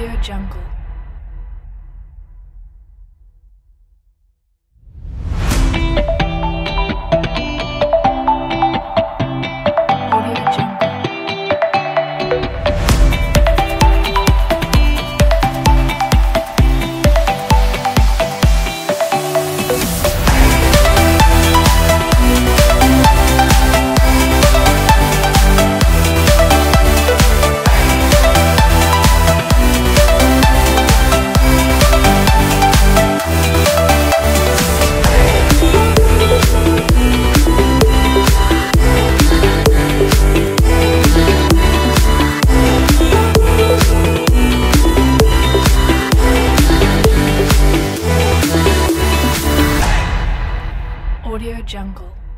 Audio Jungle. Audio Jungle.